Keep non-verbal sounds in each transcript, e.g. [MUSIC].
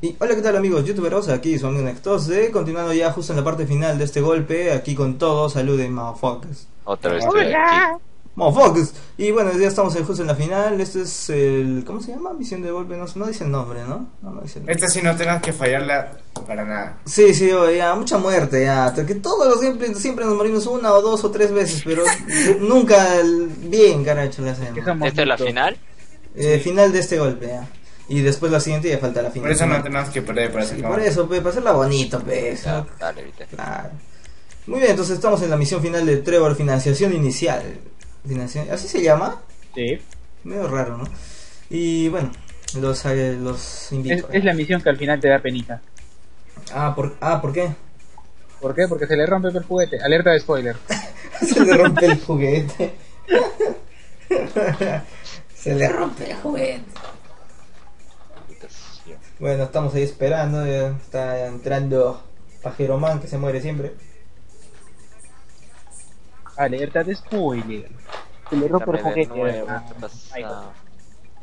Y hola, ¿qué tal amigos youtuberos? Aquí su amigo Nextose, continuando ya justo en la parte final de este golpe, aquí con todos, saluden motherfuckers. Otra vez estoy aquí. Motherfuckers. Y bueno, ya estamos en- justo en la final, este es el... ¿cómo se llama? Misión de golpe, no, no dice el nombre, ¿no? No, no dice el nombre. Esta sí no tenemos que fallarla para nada. Sí, sí, ya, mucha muerte, ya, que todos los gameplays siempre nos morimos una o dos o tres veces, pero [LAUGHS] nunca el- bien, caracho, le hacemos. ¿Esta es la final? Eh, final de este golpe, ya. Y después la siguiente ya falta la final. Por eso no tenemos que perder para Sí, por eso, pe, para hacerla bonito, pues. Ya, ¿no? dale, viste. Claro. Muy bien, entonces estamos en la misión final de Trevor, financiación inicial. Financia- ¿Así se llama? Sí. Medio raro, ¿no? Y bueno, los, eh, los Es, invito. es la misión que al final te da penita. Ah, ¿por, ah, ¿por qué? ¿Por qué? Porque se le rompe el juguete. Alerta de spoiler. [LAUGHS] Se le rompe el juguete. [LAUGHS] Se le rompe el juguete. Bueno, estamos ahí esperando. ya está entrando Pajero Man que se muere siempre. Alerta de spoiler. Se le rompe el juguete. nuevo, Ah,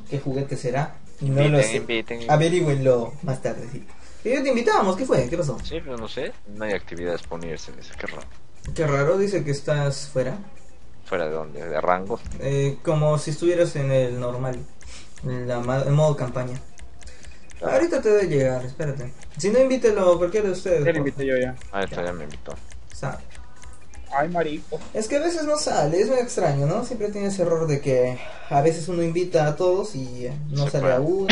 ¿qué juguete será? No Inviten, lo sé. inviten. Averigüenlo más tardecito. Y yo te invitábamos, ¿qué fue? ¿Qué pasó? Sí, pero no sé. No hay actividades para unirse en ese qué raro. Qué raro, dice que estás fuera. ¿Fuera de dónde? ¿De rango? Eh, como si estuvieras en el normal. En, la, ma- en modo campaña. Ahorita te debe llegar, espérate. Si no, invítelo cualquiera de ustedes. Ya le por invito yo ya. Ah, esta ya me invitó. Sabe. Ay, marico. Es que a veces no sale, es muy extraño, ¿no? Siempre tiene ese error de que a veces uno invita a todos y no Se sale puede. a uno.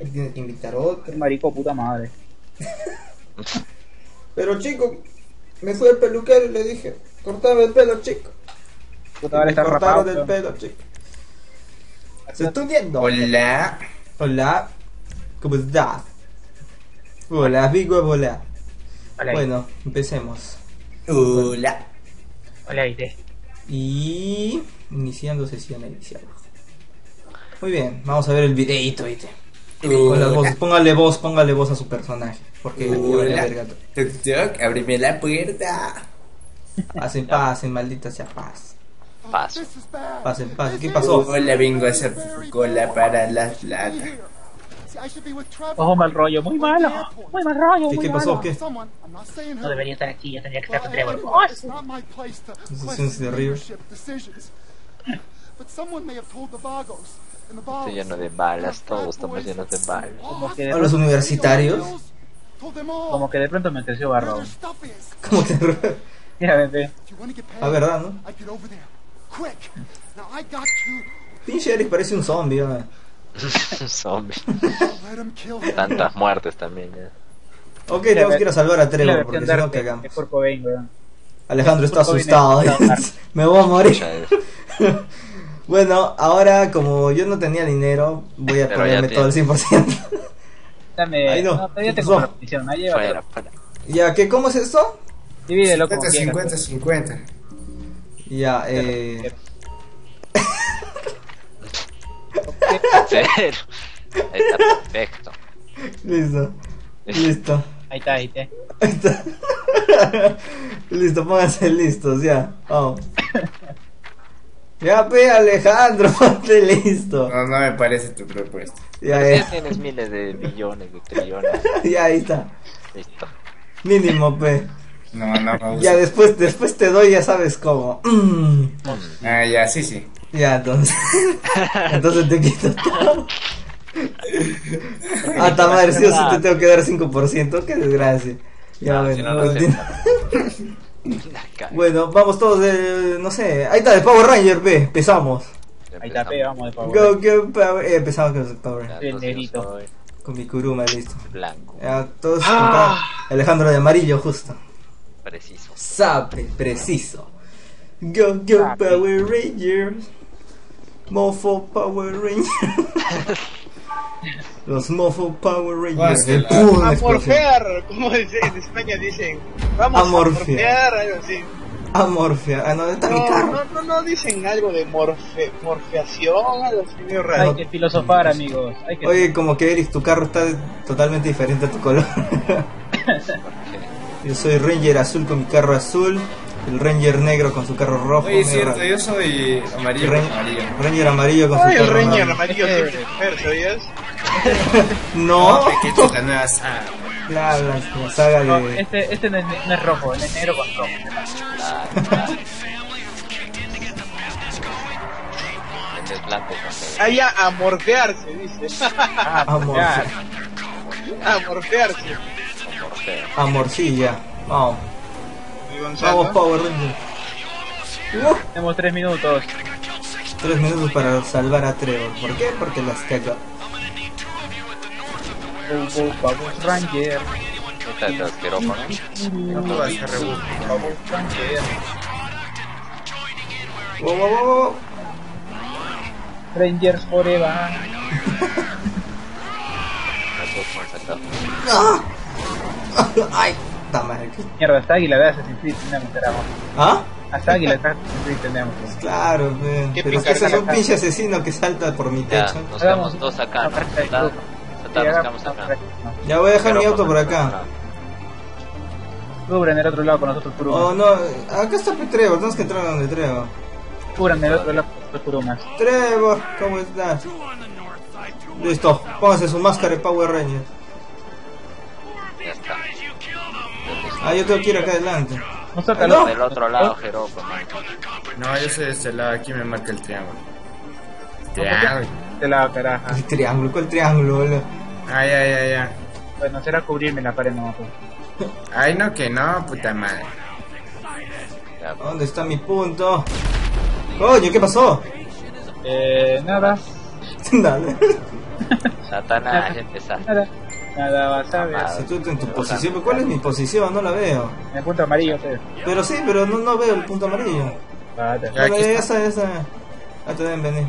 Ahí tiene que invitar a otro. Marico, puta madre. [LAUGHS] Pero chico, me fui al peluquero y le dije, cortame el pelo, chico. Puta madre está rapado. el pelo, chico. Se estoy viendo. Hola. Hola, ¿cómo estás? Hola, Vigo, hola. Hola, Bueno, empecemos. Hola. Hola, Ite. Y iniciando sesión inicial. Muy bien, vamos a ver el videito, ¿viste? Con las voces, póngale voz, póngale voz a su personaje. Porque Hola. Toc toc, ábreme la puerta. Pasen, pasen, maldita sea paz. Paso. Pasen, pasen. ¿Qué pasó? Hola, vengo a hacer cola para las latas. Ojo, mal rollo. Muy malo. Muy mal rollo. ¿Qué, muy qué pasó? malo. ¿Qué? No debería estar aquí. Yo tendría que estar con Trevor. Decisiones de River. Estoy lleno de balas, todos estamos llenos de balas. Como que, de ¿A los universitarios? como que de pronto me creció barro. ¿Cómo que? Mira, bebé. Ah, verdad, ¿no? Pinche Eric parece un zombie, ¿no? [LAUGHS] Zombie. Tantas [LAUGHS] muertes también ya. Ok, tenemos que ir a salvar a Trevor, porque si no cagamos. Alejandro está asustado. [LAUGHS] Me voy a morir. Bueno, ahora como yo no tenía dinero, voy a Pero ponerme todo el 100%. Dame. Ahí no. no, todavía petición. Ahí Fuera, fuera. ya, ¿qué, ¿cómo es esto? Divídelo como 50, quieras. 50, 50. Ya, eh... Cero. [LAUGHS] Ahí está perfecto. Listo. Listo. Ahí está, ahí está. Ahí está. [LAUGHS] Listo, pónganse listos, ya. Vamos. Ya, pe, Alejandro, [LAUGHS] ponte listo. No, no me parece tu propuesta. Ya, Pero ya, sí tienes miles de billones, de trillones. ya, ahí está. Listo. Mínimo, pe. No, no me gusta. Ya después, después te doy, ya sabes cómo. Mm. [CLEARS THROAT] Ah, ya, sí, sí. Ya, entonces. [LAUGHS] entonces te quito todo. Ah, ta madre, sí o sí te tengo que dar 5%. Qué desgracia. Ya, No, si bueno, no, no. Acá. Bueno, vamos todos de. No sé. Ahí está, de Power Ranger, ve. Empezamos. Ahí está, pe, vamos de favor. Go, go, Power. Eh, empezamos con el Power Ranger. El negrito. Con mi Kuruma, listo. Blanco. Ya, todos compraron Alejandro de amarillo, justo. Preciso. Sape, preciso. Go, go, Sape. Power Rangers. Mofo Power Rangers. [LAUGHS] Los Mofo Power Rangers. Guácala. El pum, a explosión. morfear, como dice, en España dicen, vamos A a morfear. morfear, algo así. Amorfia. Ah, no, está mi No, carro. no, no, no dicen algo de morfe, morfeación, algo así medio Hay raro. que filosofar, amigos. Hay que Oye, como que Eric, tu carro está totalmente diferente a tu color. [LAUGHS] Yo soy Ranger azul con mi carro azul. El Ranger negro con su carro rojo. Oye, es cierto, raro. yo soy amarillo. Ran- amarillo. Ranger amarillo con su Ay, el carro Ranger normal. amarillo Es mujer, ¿sabías? [LAUGHS] No, que esta es la nueva saga. la, la, la saga No, de. este, este no, es, no es rojo, es negro con rojo. [LAUGHS] Claro, claro. El desplante con el- Allá a morfearse, dice. Ah, Amor, ya. a morfearse. con Morfeo. amorcilla. Vamos, Y Gonzalo. vamos, Power Ranger. Uh, Tenemos tres minutos. tres minutos para salvar a Trevor. ¿Por qué? Porque las cagó. Uh, uh, Vamos Ranger. Esta es asqueroso, ¿no? No vas a. Vamos Ranger. Wow, wow, wow, wow. Rangers Forever. ¡Ah! [LAUGHS] Ay, madre. ¿qué? Mierda, hasta Águila de Assassin's Creed tenemos. ¿Ah? Hasta Águila de Assassin's Creed tenemos. Claro. Qué pero es que ese es un pinche asesino que salta por mi Ya, techo. nos Hagamos quedamos dos acá. nos quedamos acá. Ya voy a dejar mi auto por acá. Cubran el otro lado con nosotros Oh, Kurumas. no, acá está Trevor, tenemos que entrar a donde Trevor. Cubran el otro lado con nosotros Kurumas. Trevor, ¿cómo estás? Listo, póngase su máscara de Power Ranger. Ah, yo tengo que ir acá adelante. No. Del otro lado, Jeroco. No, yo soy de este lado. Aquí me marca el triángulo. Triángulo. De la caraja. El triángulo, ¿cuál triángulo, boludo? Ay, ay, ay, ay. Bueno, será cubrirme la pared, no. pues. Ay, no, que no, puta madre. Ya, ¿Dónde está mi punto? Coño, ¿qué pasó? Eh, nada, [LAUGHS] Dale. Satanás, [LAUGHS] empezaste. nada. Nada vas a ver. Si tú en tu posición, ¿cuál es mi posición? No la veo. En el punto amarillo, ustedes. Pero sí, pero no, no veo el punto amarillo. Vale. Está. esa, esa. Ah, te deben venir.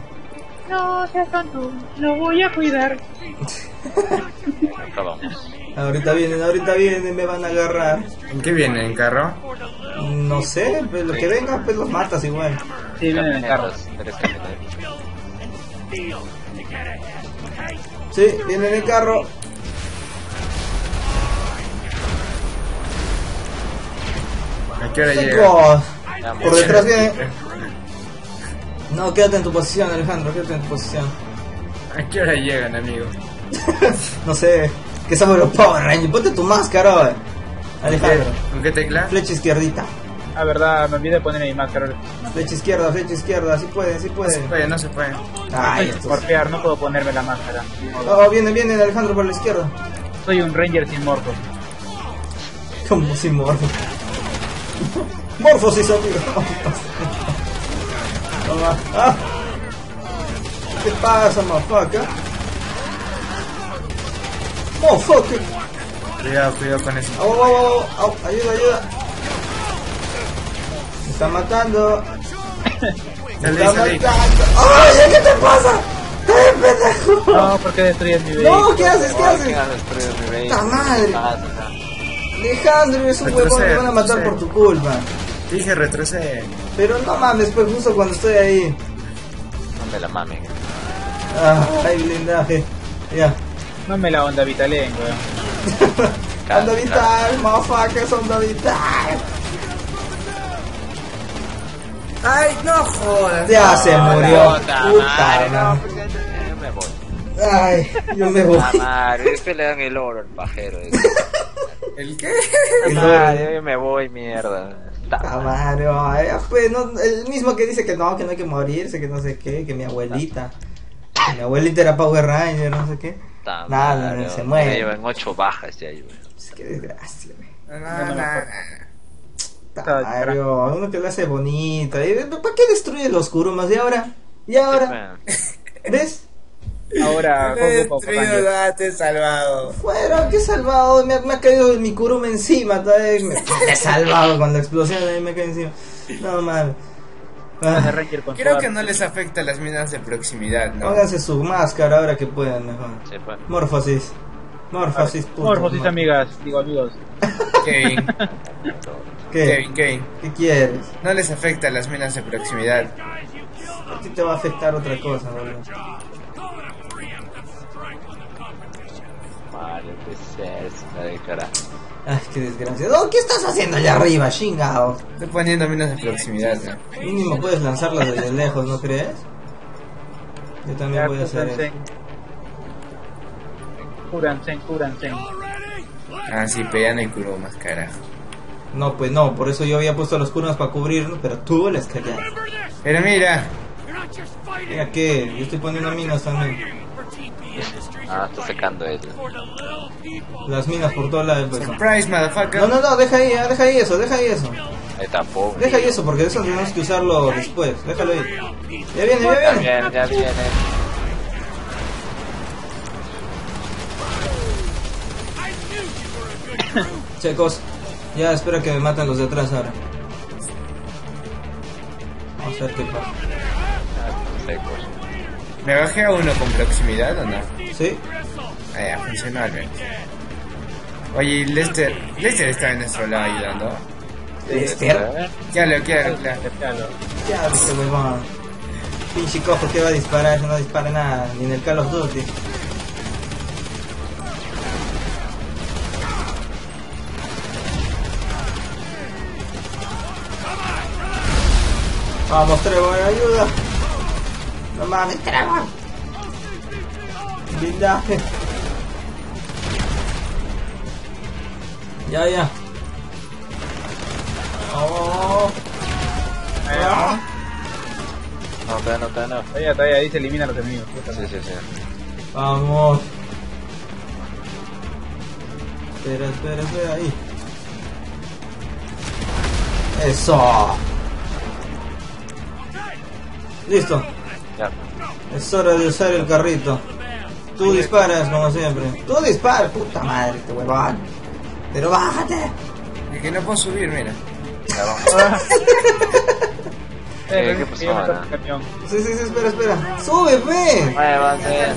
No seas tonto, lo voy a cuidar. Ahorita vienen, ahorita vienen, me van a agarrar. ¿En qué viene? ¿En carro? No sé, pues lo que venga, pues los matas igual. Sí, vienen en el carro. Camionetas, tres camionetas. Sí, vienen en el carro. ¿A qué hora llega? Por detrás viene. No, quédate en tu posición, Alejandro, quédate en tu posición. ¿A qué hora llegan, amigo? [LAUGHS] No sé, que somos los Power Rangers. Ponte tu máscara. Alejandro. ¿Con qué tecla? Flecha izquierdita. Ah, verdad, me olvidé de poner mi máscara. Flecha izquierda, flecha izquierda. Sí puede, sí No se puede. puede, no se puede. Ay, Morfear, no puedo ponerme la máscara. Oh, viene, viene Alejandro por la izquierda. Soy un ranger sin morfos. Como si morfo. Morfosis, amigo. Toma. Ah. ¿Qué pasa, motherfucker? Motherfucker. Cuidado, cuidado con eso. Au, au, au, ayuda, ayuda. Me está matando. Me está matando. ¡Ay, qué te pasa! ¡Ay, pendejo! No, ¿por qué destruyes mi vehículo? No, ¿qué haces? ¿Qué Oh, haces? ¡Ta madre! ¿Qué haces, ah? Alejandro, eres un huevón, me van a matar por tu culpa. Dije, retrocede. Pero no mames, pues justo cuando estoy ahí. No me la mamen. Ah, hay blindaje. Ya. No me la onda Vitalen, weón. [LAUGHS] Onda vital, motherfuckers, onda vital. Ay, no jodas. Ya se murió. Puta Puta madre, no, madre. pues yo me voy. Ay, yo me voy. Ah, madre, es que le dan el oro al pajero. [LAUGHS] ¿El qué? Madre, yo me voy, mierda. Ah, ay, pues, no, el mismo que dice que no, que no hay que morirse, que no sé qué, que mi abuelita. Que mi abuelita era Power Ranger, no sé qué. Nada, se muere. llevan ocho bajas ya, yo. Pues, qué desgracia, güey. No, no, no. Puta madre, uno que lo hace bonito. ¿Y ¿Para qué destruye los Kurumas? ¿Y ahora? ¿Y ahora? ¿Ves? Ahora, [LAUGHS] Goku te he salvado. Fuera, qué salvado. Me, ha- me ha caído mi Kuruma encima. todavía Me, [LAUGHS] me he salvado con la explosión. Ahí me cae encima. No mames. Ah, Creo que no les afecta las minas de proximidad, ¿no? pónganse su máscara ahora que puedan, mejor. Se fue. Morfosis. Morfosis. puto. Morfosis, amigas. Digo, amigos. Kevin, [LAUGHS] ¿Qué? Kevin, Kevin. ¿Qué quieres? No les afecta las minas de proximidad. A ti te va a afectar otra cosa, boludo. La de. Ay, qué desgraciado. ¿Qué estás haciendo allá arriba, chingado? Estoy poniendo minas de proximidad, ¿no? Mínimo puedes lanzarlas desde [LAUGHS] lejos, ¿no crees? Yo también Ya, voy a hacer eso. Cúranse, cúranse. Ah, sí, pero ya no hay curvo más carajo. No, pues no, por eso yo había puesto los cuernos para cubrirnos, pero tú les callaste. Pero mira, Mira que, yo estoy poniendo minas también. Ah, está secando él. Las minas por toda la pues, no. surprise, motherfucker. no, no, no, deja ahí, ah, deja ahí eso, deja ahí eso. Ahí tampoco. Deja ahí eso, porque eso tenemos que usarlo después. Déjalo ahí. Ya viene, ya Ya viene. viene, ya viene. [COUGHS] Checos, ya espera que me maten los de atrás ahora. Vamos a ver qué pasa. Secos. ¿Me bajé a uno con proximidad o no? ¿Sí? Ah, ya, funcionó al menos. Oye, Lester, Lester está en nuestro lado ayudando. ¿Lester? Ya lo quiero, claro. Aceptalo. Ya, viste, huevón. Pinche cojo que va a disparar, eso no dispara nada, ni en el Call of Duty. Vamos, Trevor, ayuda. No mames, Trevor. Blindaje. Ya, ya. Oh. Ah. No, todavía no, todavía no. Todavía, todavía, ahí se eliminan los enemigos. Sí, sí, sí. Vamos. Espera, espera, espera, ahí. Eso. Listo. Ya. Es hora de usar el carrito. Tú disparas como siempre. Tú disparas, puta madre, este huevón. Pero bájate. Es que no puedo subir, mira. Ya vamos. [LAUGHS] Eh, ¿qué pasó. Sí, sí, sí, espera, espera. Sube, ve. Muévanse.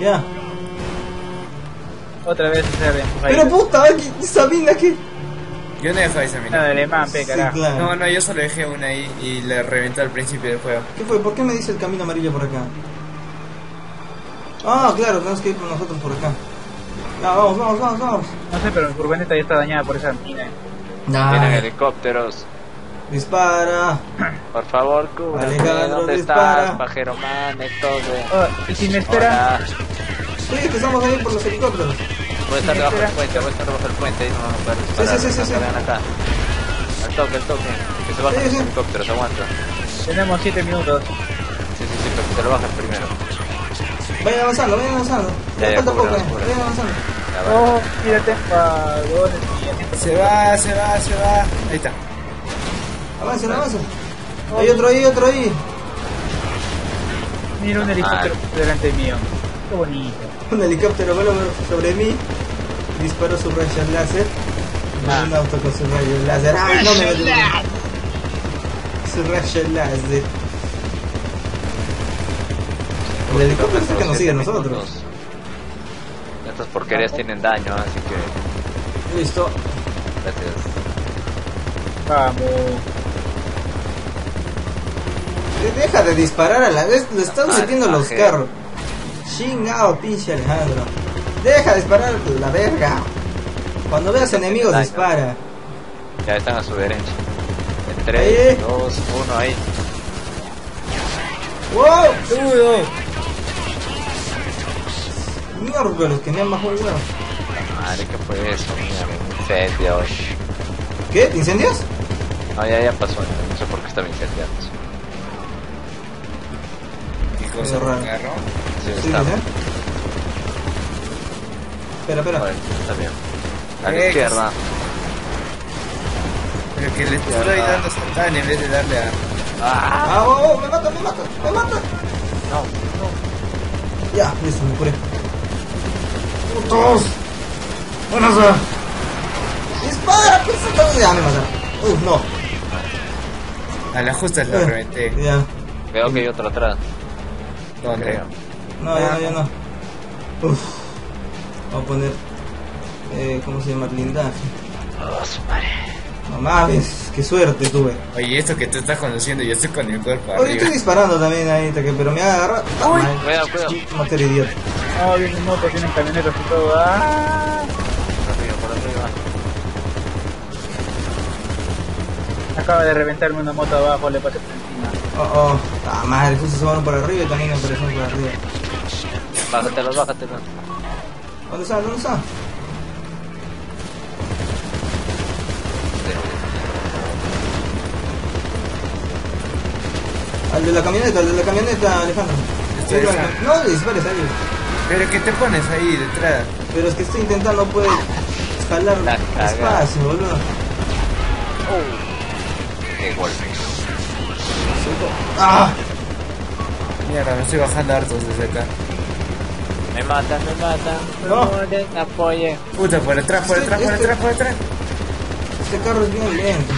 Ya. Otra vez se ve. Pero puta, mina que. Yo no dejo esa, de alemán, pe, Sí, carajo. claro. No, no, yo solo dejé una ahí y la reventé al principio del juego. ¿Qué fue? ¿Por qué me dice el camino amarillo por acá? Ah, claro, tenemos que ir con nosotros por acá. Ya, vamos, vamos, vamos, vamos. No sé, pero mi furgoneta ya está dañada por esa mina. Tienen Nah, helicópteros. dispara. Por favor, cúbrame. Alejandro, ¿Dónde dispara. estás, pajero man? Esto de... Oh, y si me espera, Hola. Sí, que estamos ahí por los helicópteros. Voy a estar debajo del puente, voy a estar debajo del puente y no vamos a poder disparar. sí, sí, sí, acá. Al toque, al toque. Que se bajen Sí, los helicópteros, aguanta. tenemos 7 minutos. Sí, sí, sí, pero que se lo bajen primero. Vayan avanzando, vayan avanzando. Ya, Ya ya, falta poco, eh. Vayan avanzando. Oh, tírate, vagones. Se va, se va, se va. Ahí está. Avancen, avancen. Hay otro ahí, otro ahí. Mira un helicóptero delante mío. Qué bonito. Un helicóptero vuela sobre mí. Disparó su rayo láser. Ah. Un auto con su rayo láser. ¡Ay, no me! Su rayo láser. El helicóptero es el que nos sigue a nosotros. Estas porquerías tienen daño, así que... Listo. Gracias. Vamos. Eh, Deja de disparar a la vez, le están metiendo los carros. Chingao, pinche Alejandro. Deja de disparar la verga. Cuando veas enemigos, dispara. Ya están a su derecha. En Ahí. 3, 2, 1, ahí. ¡Wow! Miércoles, que me han bajado el huevo. Madre, ¿qué fue eso? Mira, me incendio. ¿Qué? ¿Te incendias? No, ya, ya pasó. No sé por qué estaba incendiando. Raro. ¿Un carro? Sí, Sí, está. ¿eh? Espera, espera. Vale, está bien. A la izquierda. Pero que le estoy dando satán en vez de darle a... ¡Ah! ¡Ah, oh, oh, me mata, me mata, me mata! No, no. Ya, listo, me curé. ¡Putos! ¡Buenas! ¡Dispara! pues, Ya me mataron. Uf, no. A las justas lo Eh, reventé. Ya. Veo que hay otro atrás. ¿Dónde? Creo. No, ya no, ya no. Uf. Vamos a poner. Eh, ¿Cómo se llama? Blindaje. Oh, su madre. No mames, qué suerte tuve. Oye, esto que tú estás conduciendo, yo estoy con el cuerpo Oye, estoy disparando también ahí, pero me ha agarrado. Ay, cuidado, cuidado. Matar idiota. Oh, vienen motos, vienen camioneros y todo. ¡Ah! Por arriba, por arriba. Acaba de reventarme una moto abajo, le pasé por encima. Oh, oh. Ah, madre, justo se van por arriba y también aparecieron por arriba. Bájatelo, bájatelo. ¿Dónde está? ¿Dónde está? Al de la camioneta, al de la camioneta, Alejandro. Estoy Sí, acá. no, le dispares a. Pero que te pones ahí detrás. Pero es que estoy intentando, no puede escalar espacio, boludo. Golpe. ¡Ah! Mierda, me estoy bajando hartos desde acá. Me matan, me matan. No. No. Apoye. Puta, por atrás, por atrás, por atrás, por atrás. Este carro es bien lento.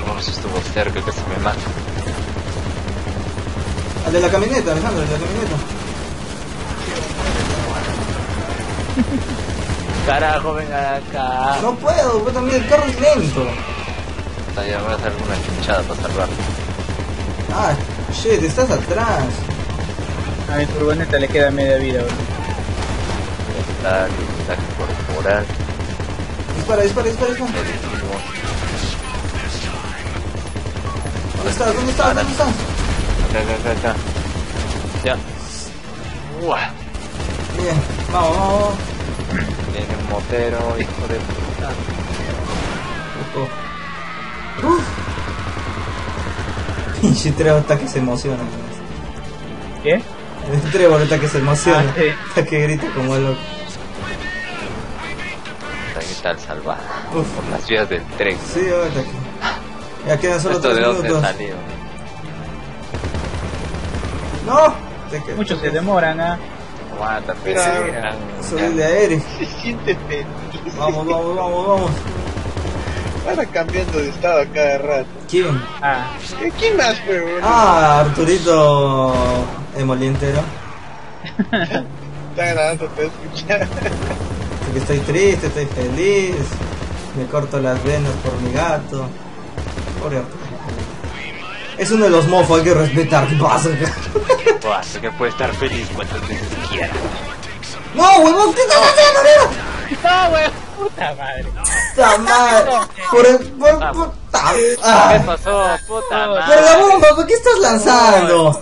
Como si estuvo cerca que se me mata. Al de la camioneta, Alejandro, al de la camioneta. Carajo, venga acá. No puedo, pues también el carro es lento. Puta, Ya voy a hacer alguna chinchada para salvarme. Ah, shit, estás atrás. A mi furgoneta le queda media vida, bro. Está ataque corporal. Dispara, dispara, dispara, dispara. ¿Dónde estás? ¿Dónde estás? ¿Dónde estás? Acá, acá, acá, acá. Ya. Uah. Bien, vamos, vamos, vamos. Viene un motero, hijo de puta. Uf. Pinche Trevor está que se emociona. ¿Qué? El Trevor está que se emociona. Ah, sí. Está [LAUGHS] que grita como el loco. Ahí está el salvaje. Uf. Por las vías del tren. Sí, ahorita que. [LAUGHS] Ya quedan solo ¿Esto tres minutos. salido? ¡No! Te que- Muchos se demoran, ¿ah? Aguanta, pero... Soy de aéreo. [LAUGHS] Se siente feliz. Vamos, vamos, vamos, vamos. Para cambiando de estado a cada rato. ¿Quién? Ah, ¿Eh, ¿Quién más fue, bro? Ah, Arturito Emolientero. Está grabando, te escuchar. Porque estoy triste, estoy feliz. Me corto las venas por mi gato. Pobre Arturo. Es uno de los mofos, hay que respetar. ¿Qué pasa? Sé que puede estar feliz cuantas veces quiera. ¡No, huevón! ¿Qué estás haciendo, mira? [LAUGHS] ¡No, güey! ¡Puta madre! ¡Puta madre! Por el. Por, por, ta- ¿Qué ah, pasó? Puta por madre. la bomba, ¿por qué estás lanzando?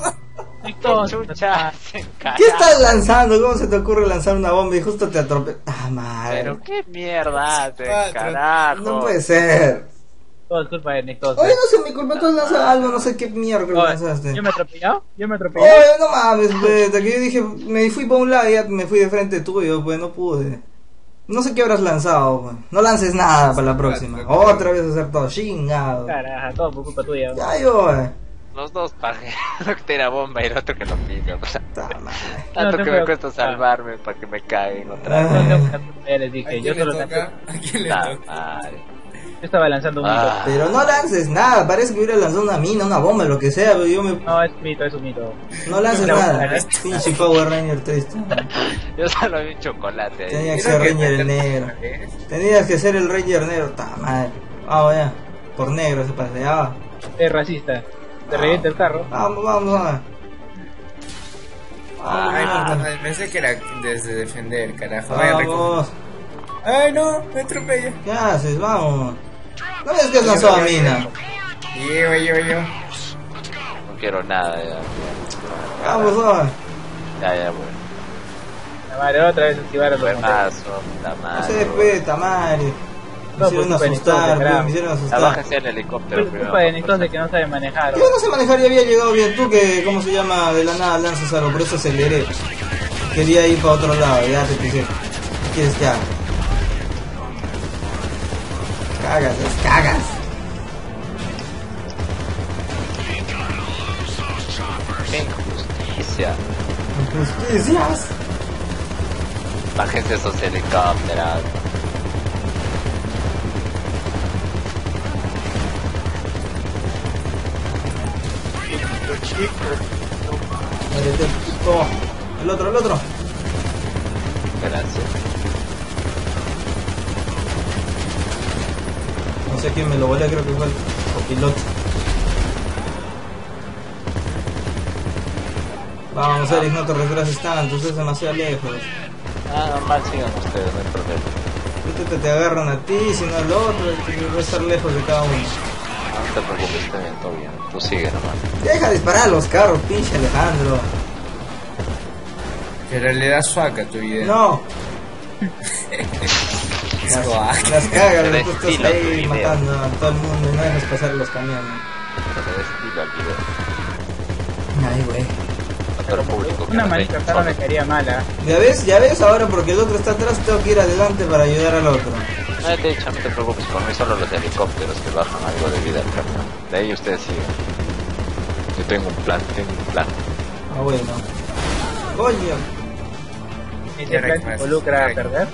¿Qué chucha? [LAUGHS] ¿Qué estás lanzando? ¿Cómo se te ocurre lanzar una bomba y justo te atropella? ¡Ah, madre! Pero qué mierda Ah, carajo. No puede ser. Todo es culpa de es Oye, no sé, mi culpa, tú lanzas algo, no sé qué mierda Oye, lanzaste. ¿Yo me he atropellado? ¿Yo me he atropellado? Oye, no mames, pues, de que yo dije, me fui para un lado y ya me fui de frente tuyo, pues no pude. No sé qué habrás lanzado, pues. No lances nada para la próxima. Otra vez hacer todo, chingado. Carajo, todo por culpa tuya. Ya yo, eh. Los dos pajeros, [LAUGHS] uno que tira bomba y el otro que lo pica. Tanto No que me cuesta salvarme para que me caigan otra vez. No tengo que atropellar, les ¿A dije. Yo estaba lanzando un mito. Ah. Pero no lances nada, parece que hubiera lanzado una mina, una bomba, lo que sea, pero yo me... No, es un mito, es un mito. No lances No, nada. no. Pinche Power Ranger triste. [LAUGHS] Yo solo vi chocolate ahí. Tenía que ser Ranger negro. Tenías que ser el Ranger negro, ta madre. Vamos ya. Por negro se va. Es racista. Te revienta el carro. Vamos, vamos, vamos. Ay, Ah. madre, pensé que era desde defender, carajo. Vaya Vamos. Ay, no, me atropella. ¿Qué haces? Vamos. No ves que has lanzado a mina. Llevo, llevo, llevo. No quiero nada ya. Vamos, vamos. Ya, ya, bueno. La madre, otra vez activaron los la No se respeta, madre. Me No, hicieron culpa de asustar, pues, me hicieron La asustar. bájese el helicóptero primero. culpa de que no sabe manejar. Yo no sé manejar y había llegado bien. Tú que, ¿cómo se llama? De la nada lanzas algo, por eso aceleré. Quería ir para otro lado, ya te pisé. ¿Qué quieres que haga? Cagas, las cagas. Injusticia. Injusticias. Bájense esos helicópteros. Muérete, puto. El otro, el otro. Gracias. Sé quién me lo volé, creo que fue el copiloto. Vamos, Eric, no te retrases tanto, estás demasiado lejos. Ah, normal, sigan ustedes, no hay problema. Ahorita te, te agarran a ti, si no al otro, y va a estar lejos de cada uno. No te preocupes, está bien, todo bien. Tú sigue nomás. Deja de disparar a los carros, pinche Alejandro. Pero le da swag a tu video. No, [LAUGHS] Las cagas, da después estás ahí matando a todo el mundo y no dejas pasar los camiones. Video. Ay, güey. El público Una no me caería mala. Ya ves, ya ves, ahora porque el otro está atrás, tengo que ir adelante para ayudar al otro. No, de hecho, no te preocupes, por mí solo los helicópteros que bajan algo de vida al camión. De ahí ustedes siguen. Yo tengo un plan, tengo un plan. Ah, bueno. Coño. Y reconoces. involucra a perder.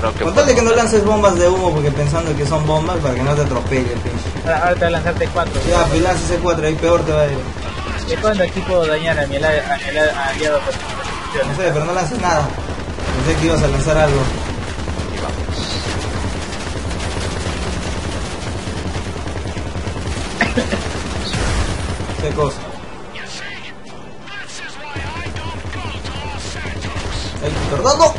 Creo que Contale que no lances bombas de humo porque pensando que son bombas para que no te atropelle el pinche. Ahora, ahora te voy a lanzarte cuatro. Ya, pues lanza ese 4 ahí peor te va a ir. Es cuando aquí puedo dañar a mi aliado. No sé, pero no lances nada. Pensé que ibas a lanzar algo. Y vamos. ¿Qué cosa? ¡Ay, perdón! ¡No!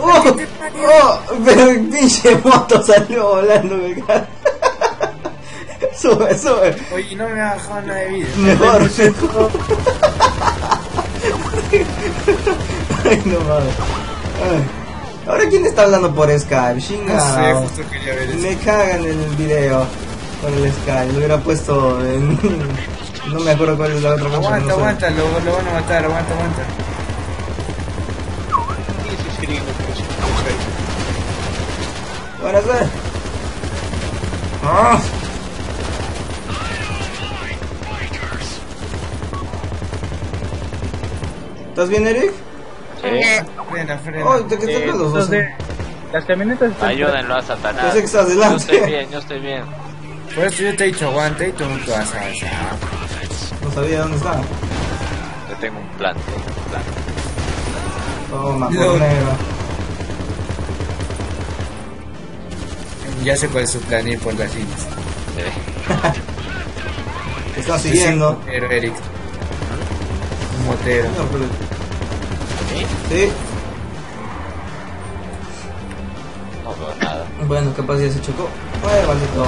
¡Oh! ¡Oh! Pero el pinche moto salió volando, me cago. [LAUGHS] Sube, sube. Oye, no me ha bajado nada de vida. Mejor, mejor. [LAUGHS] Ay, no mames. Ahora, ¿quién está hablando por Skype? No sé, justo quería ver eso. Me cagan en el video con el Skype. Lo hubiera puesto en. [LAUGHS] No me acuerdo cuál es la otra cosa. Aguanta, no aguanta, lo, lo van a matar, aguanta, aguanta. Easy screen, Buenas tardes. ¡Ah! ¿Estás bien, Eric? Sí. Frena, frena. Oh, Eh, están los dos. entonces, las camionetas están. Ayúdenlo a Satanás. Yo sé que estás Yo delante. estoy bien, yo estoy bien. Por eso yo te he dicho aguanta y tú no te vas a avanzar. No sabía dónde estaba. Yo tengo un plan, tengo un plan. Toma, por negro. Ya sé cuál es su plan ir por las líneas. Sí. Te están siguiendo. Pero Eric. Un motero. No, pero- Sí. No veo nada. Bueno, capaz ya se chocó. Ay, maldito.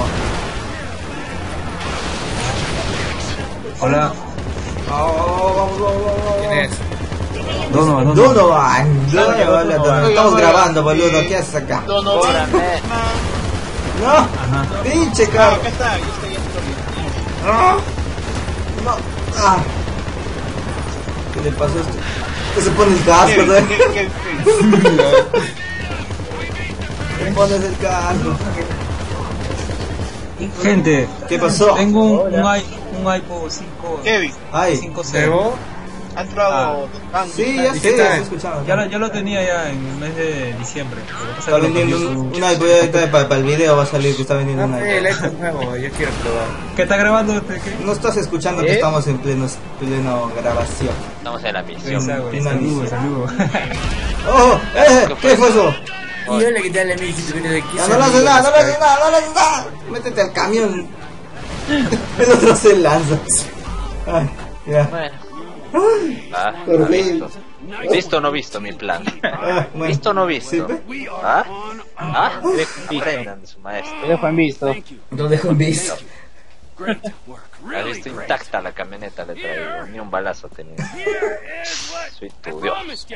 Hola, Oh, vamos, vamos, vamos, ¿Quién es? Donovan, Donovan. Donovan, Donovan, Donovan. Donovan. Estamos grabando, boludo. ¿Qué haces acá? Donovan. No, Ajá. pinche carro. acá está, yo estoy en Ah. No. Ah. ¿Qué le pasó a esto? Que se pone el casco, Kevin, ¿no? Kevin, Kevin. Se pones el casco. Gente, ¿Qué pasó? tengo un, un, un iPod 5, Kevin, Ay. 5C. Ha entrado Tan- Sí, ya ¿Y sé, estoy escuchando. Ya lo, ya lo tenía ya en el mes de diciembre. Que Está es que vendiendo cambió un, su- un iPod ahorita para, para el video va a salir que está vendiendo un No, el iPod. iPhone nuevo, yo quiero probar. ¿Qué está grabando este? ¿Qué? No estás escuchando que ¿Eh? estamos en pleno, pleno grabación. Estamos en la misión. Una Saludos, saludos. [LAUGHS] ¡Oh! ¡Eh! ¿Qué fue eso? Y yo le quité a mi hijito, viene de aquí. Ya no le haces nada, no le haces nada, no le haces nada. Métete al camión. [LAUGHS] El otro se lanza. Ay, ya. Bueno. Ah, Por fin. visto. Visto o no visto mi plan. Ah, bueno. Visto o no visto. Sí. ¿Ah? ¿Ah? Aprendan de su maestro. Te dejo en visto. Lo dejo en visto. Ha visto intacta la camioneta le traigo. Ni un balazo tenía. Soy tu Dios.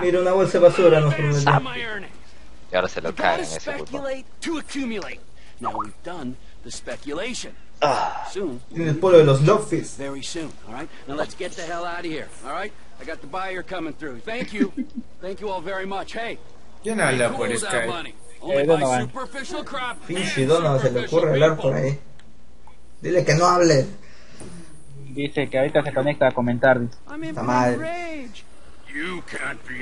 Mira, una bolsa de basura nos prometió. Y ahora se lo Gotta ese botón. Ah. Soon, En el pueblo de los Lockfish. very soon. All right. Now let's get the hell out of here. All right. I got the buyer coming through. Thank you. [LAUGHS] Thank you all very much. Hey, no hablo por Skype. Eh, Donovan. crap. Pinche Donovan se le ocurre hablar por ahí. Dile que no hable. Dice que ahorita se conecta a comentar. Está mal.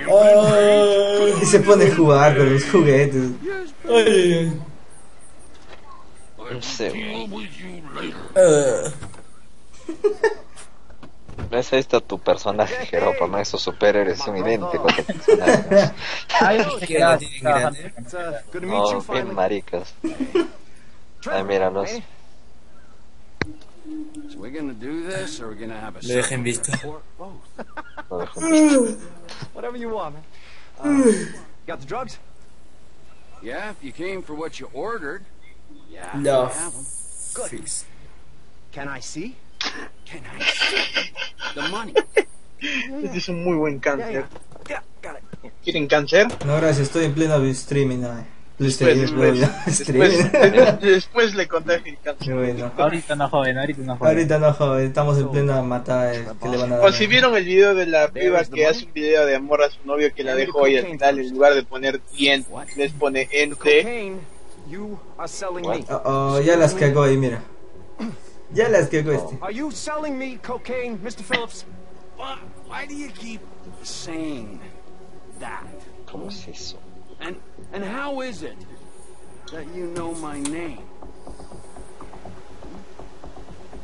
Oh, y se pone a jugar con los juguetes. No sé, güey. Eh, [LAUGHS] ¿Ves? Ahí está tu personaje, Jeropa. ¿no? Esos superhéroes son idénticos a tu personaje. Ay. Oh, bien maricas. Ahí míralos. So we're gonna do this, or we're gonna have a Lo dejen visto. No dejo visto. Whatever you want, man. Got the drugs? Yeah, if you came for what you ordered. Yeah. Love. I have. Fizz. Can I see? Can I [LAUGHS] see the money? Este es un muy buen cáncer. yeah. Yeah. ¿Quieren cáncer? No, gracias, estoy en pleno streaming. ay. Después, Streaming, después, después, [LAUGHS] después le contagie el cáncer. bueno. Ahorita no joven, ahorita no joven. Ahorita no, joven, estamos en plena matada que le van a dar. O si vieron el video de la piba que hace un video de amor a su novio que la dejó y al final en lugar de poner bien les pone ente. Cocaine you are selling me. Oh, oh, ya las cagó ahí, mira. Ya las cagó este. Are you selling me cocaine, Mr. Phillips? Why, why do you keep saying that? ¿Cómo es eso? And and how is it that you know my name?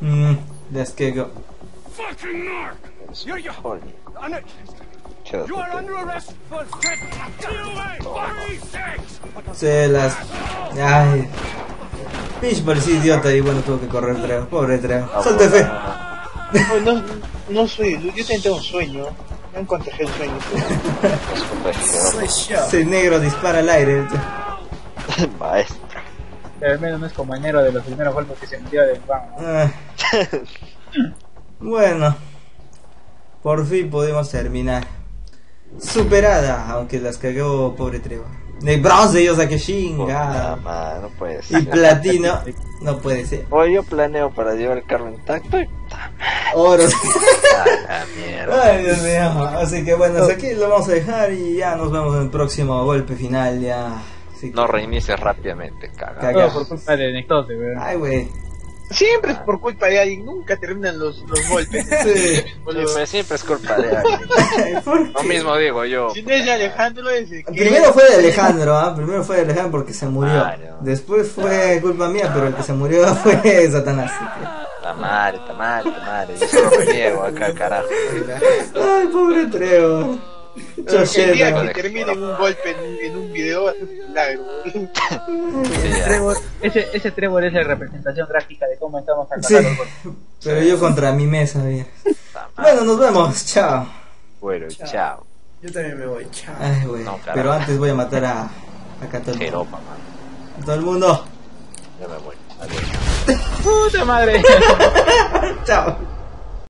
Mm, las cagó. Fucking narc! Eres You're un you alcohólico. Under, Quédate you are atento. under arrest for threat. Se las. Ay. Pinche parecía idiota y bueno, tuvo que correr Treo. Pobre Treo. Salte fe. No, no, no soy, yo también tengo un sueño. Me han contagiado el sueño. Ese negro dispara al aire. [LAUGHS] Maestro. Pero al menos no es como enero de los primeros golpes que se metió del. Ah. [LAUGHS] Bueno, por fin pudimos terminar. Superada, aunque las cagó pobre Treva. De bronce, yo saqué chingada. madre, no puede Y platino, [LAUGHS] no puede ser. Oye, yo planeo para llevar el carro intacto y... Oro. ¡Ah, la mierda! Ay, Dios mío. Así que bueno, hasta aquí lo vamos a dejar y ya nos vemos en el próximo golpe final. Ya. Así que- No reinicies rápidamente, caga. Caga. Todo por culpa de Nectote, weón. Ay, güey. Siempre es por culpa de alguien, nunca terminan los, los golpes. Sí. Siempre, siempre es culpa de alguien. [LAUGHS] ¿Por Lo mismo digo yo. Si no es de Alejandro, es de que- Primero fue de Alejandro, ¿ah? Primero fue de Alejandro porque se murió. Después fue culpa mía, pero el que se murió [LAUGHS] fue Satanás. La madre, ta madre, ta madre. Yo solo me niego acá, carajo. Ay, pobre Treo. Que el día que termine en un golpe en, un- en un video un milagro. Sí, ya. Trevor- ese, ese Trevor es la representación gráfica de cómo estamos acá. Sí, pero yo contra mi mesa, bien. Bueno, nos vemos, chao. Bueno, chao. Yo también me voy. Chao. Ay, güey. No, carajo. Pero antes voy a matar a. A todo el mundo. Ya me voy. Adiós. ¡Puta madre! [LAUGHS] Chao.